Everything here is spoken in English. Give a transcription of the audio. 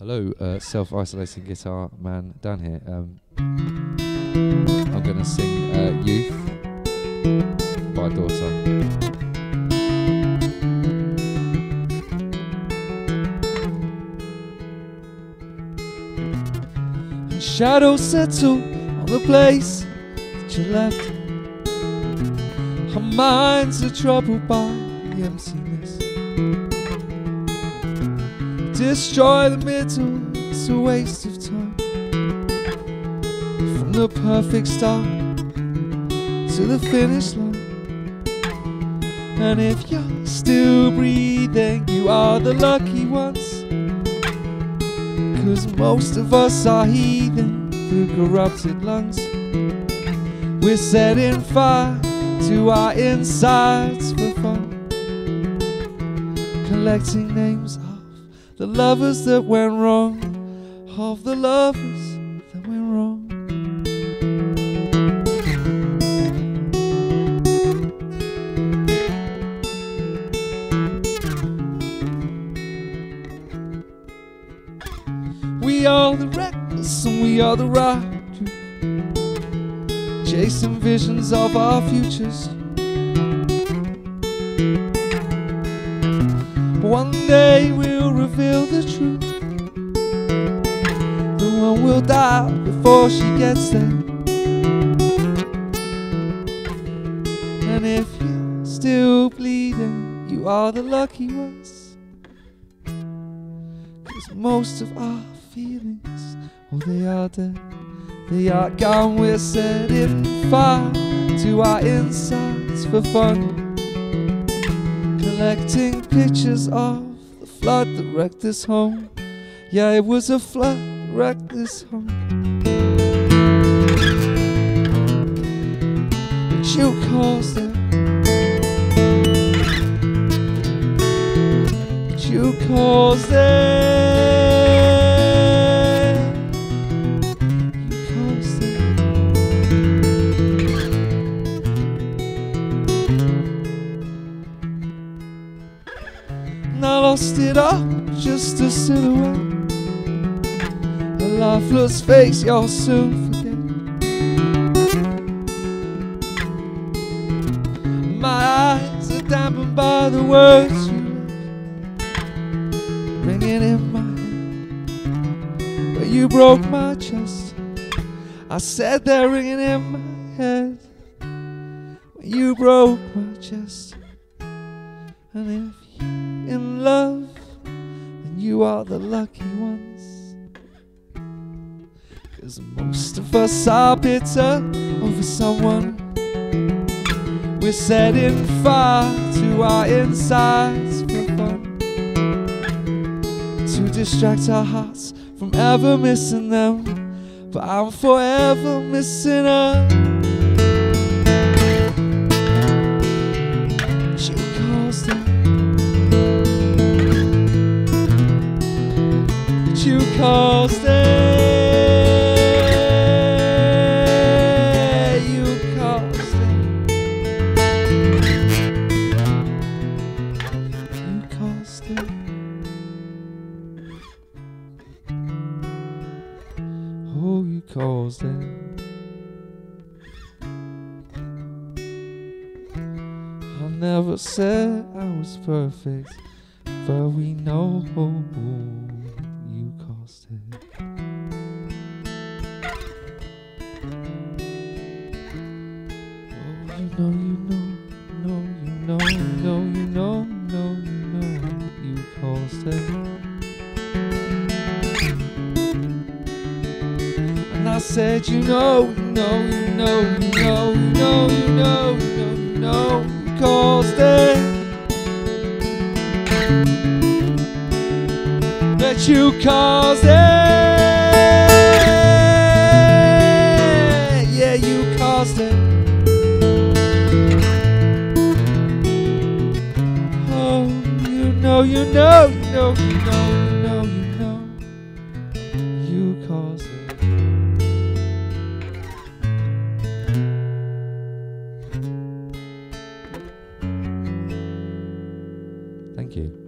Hello, uh, self-isolating guitar man Dan here. Um, I'm gonna sing uh, "Youth" by Daughter. Shadows settle on the place that you left. Our minds are troubled by the emptiness. Destroy the middle, it's a waste of time. From the perfect start to the finish line. And if you're still breathing, you are the lucky ones. Cause most of us are heathen through corrupted lungs. We're setting fire to our insides for fun. Collecting names the lovers that went wrong, of the lovers that went wrong. We are the reckless and we are the right. Chasing visions of our futures. One day we'll reveal the truth. The one will die before she gets there. And if you're still bleeding, you are the lucky ones. Cause most of our feelings, oh, they are dead. They are gone, we're setting fire to our insides for fun. Collecting pictures of flood that wrecked this home. Yeah, it was a flood that wrecked this home. But you caused it. But you caused it. Lost it all, just a silhouette. A lifeless face you'll soon forget. My eyes are dampened by the words you left, ringing in my head. But you broke my chest. I said they're ringing in my head. But you broke my chest. And if in love, and you are the lucky ones. Cause most of us are bitter over someone. We're setting fire to our insides for fun. To distract our hearts from ever missing them. But I'm forever missing her. It. You it. You caused. Oh, you it. I never said I was perfect, but we know you exhausted. Oh, you know, you know, no, you know, you know, you know, no, you know, you caused it. And I said, you know, you know, you know, you know, you know, you know. you caused it. Yeah, you caused it. Oh, you know, you know, you know, you know, you know, you know, you caused it. Thank you.